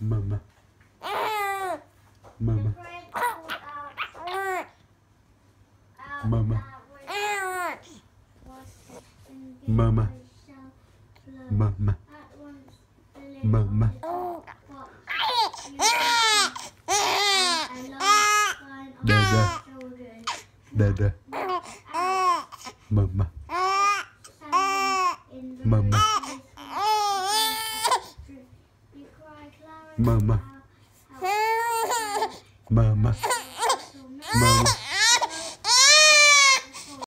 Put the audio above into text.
Mama. Mama. Mama. Mama. Mama. Mama. Dada. Dada. Mama. Mama. Mama. Mama.